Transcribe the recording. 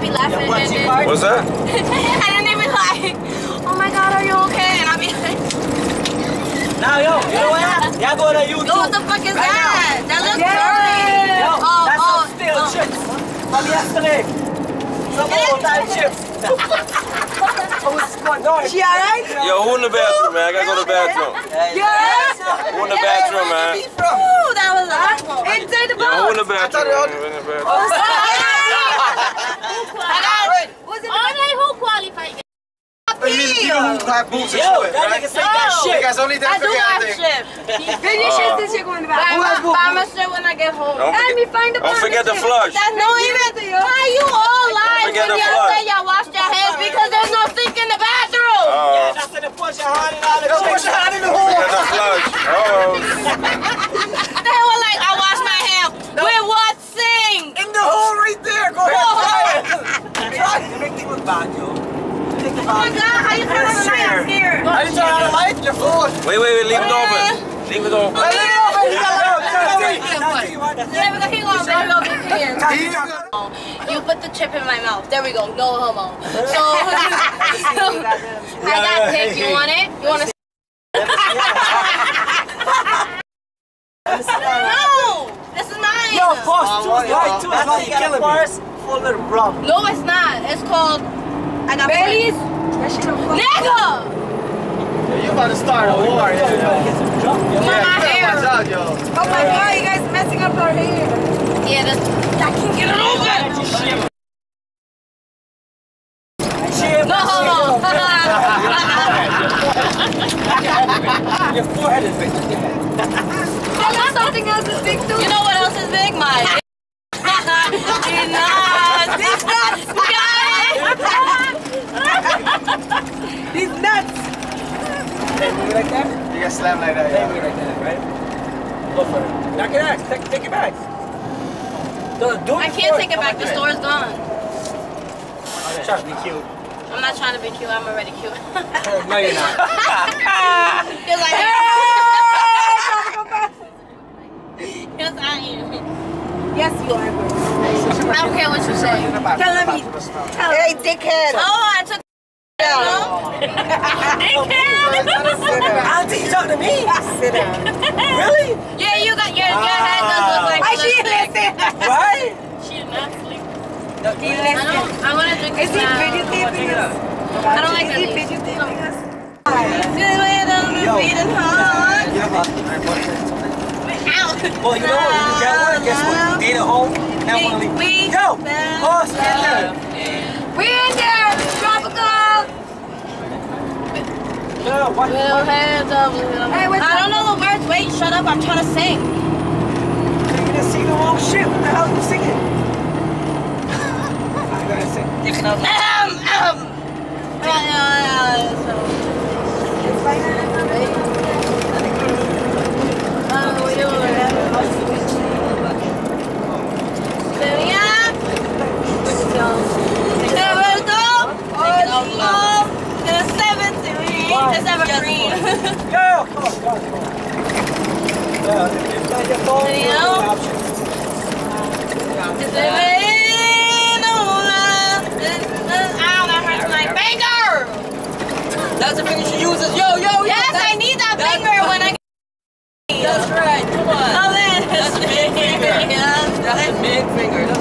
I'd be laughing What, and she then. What's that? and then they be like, oh my god, are you okay? And I'd be like, Now, yo, you know what? Y'all go to YouTube. yo, what the fuck is Right that? That looks Yo, dirty. Oh, that's oh, some steel oh. chips from yesterday. Some old time chips. oh, it's fun. No, She alright? Yo, who in the bathroom, man? I gotta go to the bathroom. You alright? Who in the bathroom, man? Ooh, that was a nice. Inside the Yo, who in box. the bathroom? Who in the oh, bathroom? I got Was it Only who qualified? You need you know who have boots and Yo, shit, that right? nigga say that Oh. shit. You guys only I that do forget have thing. shit. Then oh. you should this shit go in the back. Buy Who has my, boo- buy my shit when I get home. Don't Let me forget, find the don't forget to flush. That's no even. How you all lying forget when to y'all flush. say y'all wash your hands because there's no sink in the bathroom? Oh, That's in the push your hand in all the Yo, chips. put your hand in the hole. forget to flush. Oh, They were like, I wash my hands with what sink? In the hole right there. Go ahead. Try it. Try it. You make me look bad, yo. You make me Oh my bad. god, how you turn on the light? I'm scared. How you turn on? Your phone. wait, wait, wait, leave it open. Leave it open. Hey, leave it open. You. Yeah, because he gonna blow your big got- You put the chip in my mouth. There we go. No homo. So, I got dick. You want it? You want to? No, this is mine. Yo, boss, oh, too oh, what, yo? right, oh. too That's right. You killing me. Full little bro. No, it's not. It's called. I got Bailey's. friends. That shit don't fuck. Nigga. You about to start a war, yeah, Get yo. some jump, yo. Come on, my Yeah, hair. watch out, yo. Oh my god, you guys messing up her hair. Yeah, this, I can't get it open. Shit, No homo. Your forehead is big. I got something else is big too. you know what else is big? My. These nuts. Hey, move it like that. You get slammed like that, Hey, yeah. move it like that, right? Go for it. Knock it out. Take, take it back. Do, do I can't take it back. The store's gone. Try to be cute. I'm not trying to be cute. I'm already cute. No, you're not. He's like, yes, I am. Yes, you are. I don't care what you say. Tell them you. Tell hey, dickhead. Oh, I took. No. Auntie, you talking to me? Sit down. Really? Yeah, you got your your head does look like. Ah. Why she lipstick. listen? Right? She did not sleep. No, He I listen. don't. I want to drink Is this he videotaping uh, us? I don't like Is he that. videotaping us? Feel the way it does me beating hard. You know what? Ow. Well, you know what? You get one, guess what? You date at home, and want to leave. We- Yo! we- Oh, stand there. We in there. Tropical. What? Little hands up. little- Hey, I don't know the words. Wait, shut up. I'm trying to sing. You didn't sing the wrong shit. What the hell are you singing? I gotta sing. Dick out. Um, um. Yeah, yeah, yeah, so- It's fine. Oh, we do it. Fill me up. Seven, two, oh, the seventeen, the seventeen. Yo, come on, come on, come on. Yeah, it's not your phone. Video. you have an option. The seventeen, oh, ow, that hurts my finger. That's the she uses. Yo, yo. Yes, I need that finger when I. That's right. Come on. Oh, man. That's the big finger. That's the big finger.